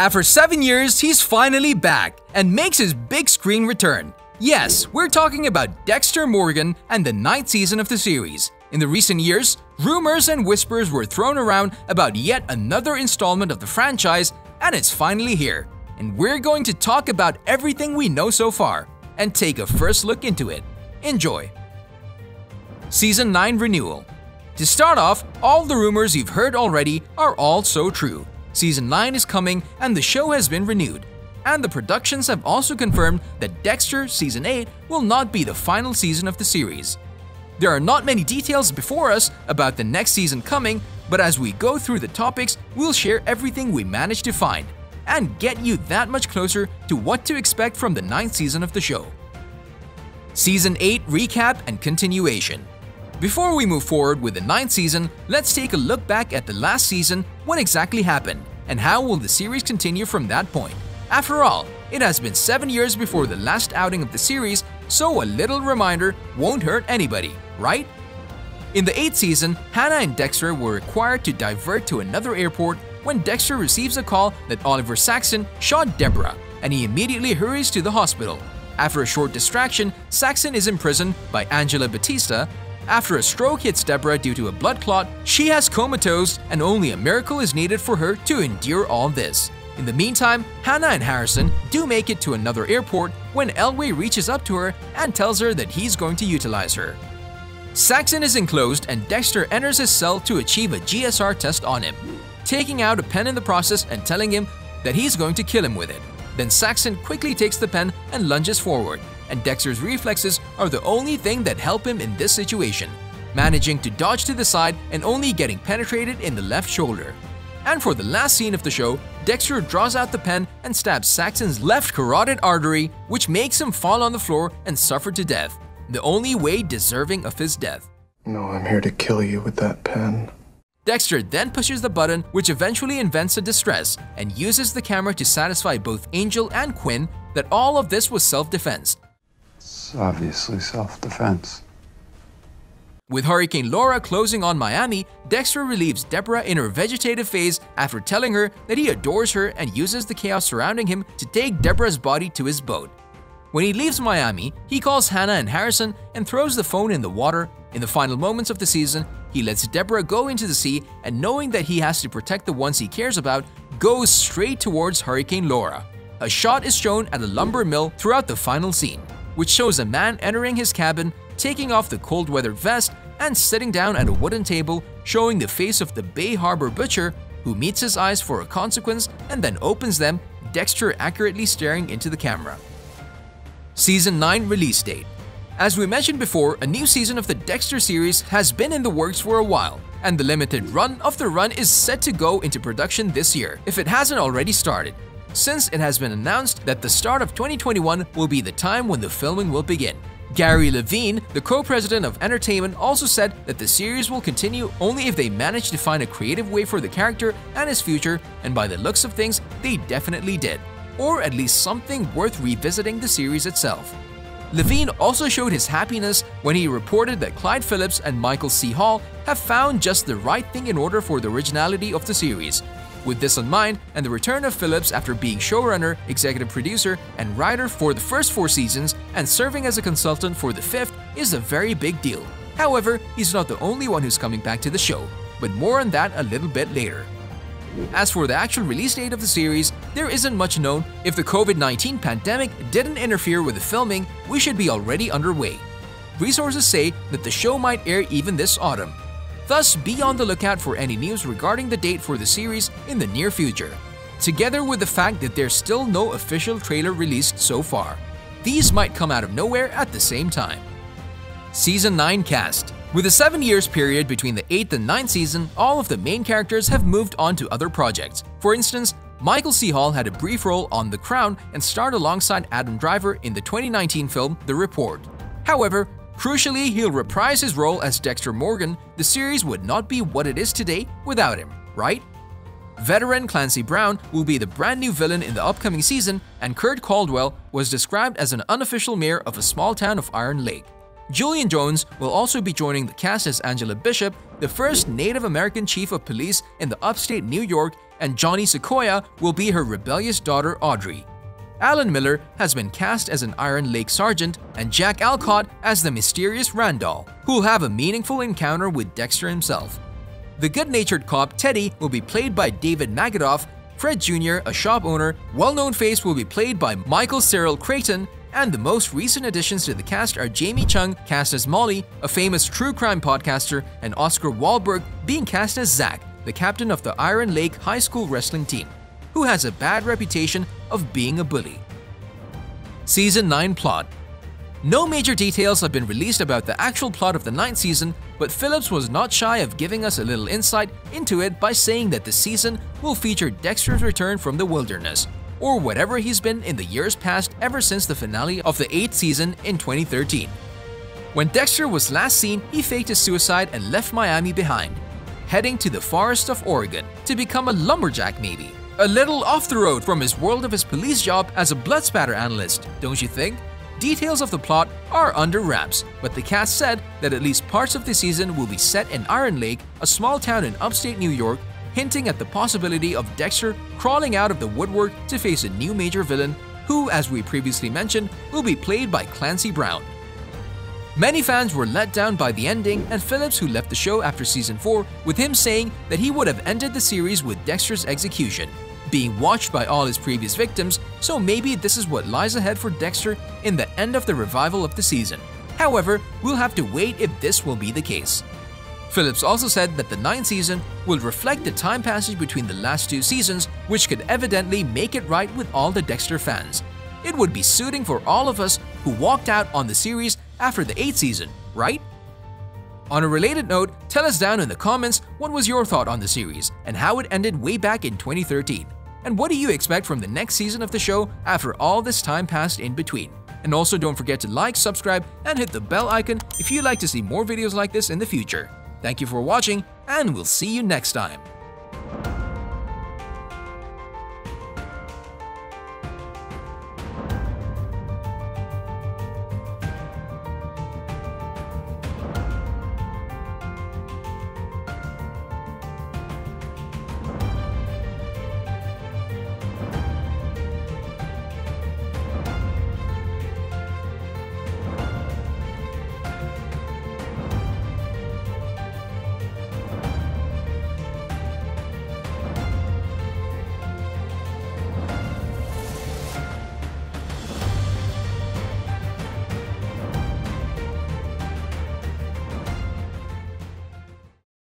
After 7 years, he's finally back and makes his big screen return. Yes, we're talking about Dexter Morgan and the ninth season of the series. In the recent years, rumors and whispers were thrown around about yet another installment of the franchise, and it's finally here. And we're going to talk about everything we know so far and take a first look into it. Enjoy! Season 9 Renewal To start off, all the rumors you've heard already are all so true. Season 9 is coming and the show has been renewed. And the productions have also confirmed that Dexter Season 8 will not be the final season of the series. There are not many details before us about the next season coming, but as we go through the topics, we'll share everything we managed to find and get you that much closer to what to expect from the ninth season of the show. Season 8 Recap and Continuation Before we move forward with the ninth season, let's take a look back at the last season, what exactly happened, and how will the series continue from that point. After all, it has been 7 years before the last outing of the series, so a little reminder won't hurt anybody, right? In the 8th season, Hannah and Dexter were required to divert to another airport when Dexter receives a call that Oliver Saxon shot Deborah, and he immediately hurries to the hospital. After a short distraction, Saxon is imprisoned by Angela Batista. After a stroke hits Deborah due to a blood clot, she has comatose and only a miracle is needed for her to endure all this. In the meantime, Hannah and Harrison do make it to another airport when Elway reaches up to her and tells her that he's going to utilize her. Saxon is enclosed and Dexter enters his cell to achieve a GSR test on him, taking out a pen in the process and telling him that he's going to kill him with it. Then Saxon quickly takes the pen and lunges forward, and Dexter's reflexes are the only thing that help him in this situation, managing to dodge to the side and only getting penetrated in the left shoulder. And for the last scene of the show, Dexter draws out the pen and stabs Saxon's left carotid artery, which makes him fall on the floor and suffer to death, the only way deserving of his death. No, I'm here to kill you with that pen. Dexter then pushes the button, which eventually invents a distress, and uses the camera to satisfy both Angel and Quinn that all of this was self-defense. It's obviously self-defense. With Hurricane Laura closing on Miami, Dexter relieves Deborah in her vegetative phase after telling her that he adores her and uses the chaos surrounding him to take Deborah's body to his boat. When he leaves Miami, he calls Hannah and Harrison and throws the phone in the water. In the final moments of the season, he lets Deborah go into the sea and knowing that he has to protect the ones he cares about, goes straight towards Hurricane Laura. A shot is shown at a lumber mill throughout the final scene, which shows a man entering his cabin, taking off the cold weather vest and sitting down at a wooden table showing the face of the Bay Harbor butcher who meets his eyes for a consequence and then opens them, Dexter accurately staring into the camera. Season 9 release date As we mentioned before, a new season of the Dexter series has been in the works for a while, and the limited run of the run is set to go into production this year, if it hasn't already started, since it has been announced that the start of 2021 will be the time when the filming will begin. Gary Levine, the co-president of entertainment, also said that the series will continue only if they manage to find a creative way for the character and his future, and by the looks of things, they definitely did. Or at least something worth revisiting the series itself. Levine also showed his happiness when he reported that Clyde Phillips and Michael C. Hall have found just the right thing in order for the originality of the series, with this in mind, and the return of Phillips after being showrunner, executive producer, and writer for the first four seasons and serving as a consultant for the fifth is a very big deal. However, he's not the only one who's coming back to the show, but more on that a little bit later. As for the actual release date of the series, there isn't much known. If the COVID-19 pandemic didn't interfere with the filming, we should be already underway. Resources say that the show might air even this autumn, Thus, be on the lookout for any news regarding the date for the series in the near future, together with the fact that there's still no official trailer released so far. These might come out of nowhere at the same time. Season 9 Cast With a 7 years period between the 8th and 9th season, all of the main characters have moved on to other projects. For instance, Michael C. Hall had a brief role on The Crown and starred alongside Adam Driver in the 2019 film The Report. However, Crucially, he'll reprise his role as Dexter Morgan. The series would not be what it is today without him, right? Veteran Clancy Brown will be the brand new villain in the upcoming season, and Kurt Caldwell was described as an unofficial mayor of a small town of Iron Lake. Julian Jones will also be joining the cast as Angela Bishop, the first Native American chief of police in the upstate New York, and Johnny Sequoyah will be her rebellious daughter Audrey. Alan Miller has been cast as an Iron Lake sergeant and Jack Alcott as the mysterious Randall, who will have a meaningful encounter with Dexter himself. The good-natured cop Teddy will be played by David Magidoff, Fred Jr., a shop owner, well-known face will be played by Michael Cyril Creighton, and the most recent additions to the cast are Jamie Chung, cast as Molly, a famous true crime podcaster, and Oscar Wahlberg being cast as Zach, the captain of the Iron Lake High School wrestling team, who has a bad reputation of being a bully. Season 9 Plot No major details have been released about the actual plot of the ninth season, but Phillips was not shy of giving us a little insight into it by saying that the season will feature Dexter's return from the wilderness, or whatever he's been in the years past ever since the finale of the 8th season in 2013. When Dexter was last seen, he faked his suicide and left Miami behind, heading to the forest of Oregon to become a lumberjack maybe. A little off the road from his world of his police job as a blood spatter analyst, don't you think? Details of the plot are under wraps, but the cast said that at least parts of the season will be set in Iron Lake, a small town in upstate New York hinting at the possibility of Dexter crawling out of the woodwork to face a new major villain who, as we previously mentioned, will be played by Clancy Brown. Many fans were let down by the ending and Phillips who left the show after season 4 with him saying that he would have ended the series with Dexter's execution, being watched by all his previous victims, so maybe this is what lies ahead for Dexter in the end of the revival of the season. However, we'll have to wait if this will be the case. Phillips also said that the ninth season will reflect the time passage between the last two seasons, which could evidently make it right with all the Dexter fans. It would be suiting for all of us who walked out on the series after the 8th season, right? On a related note, tell us down in the comments what was your thought on the series and how it ended way back in 2013. And what do you expect from the next season of the show after all this time passed in between? And also don't forget to like, subscribe, and hit the bell icon if you'd like to see more videos like this in the future. Thank you for watching, and we'll see you next time.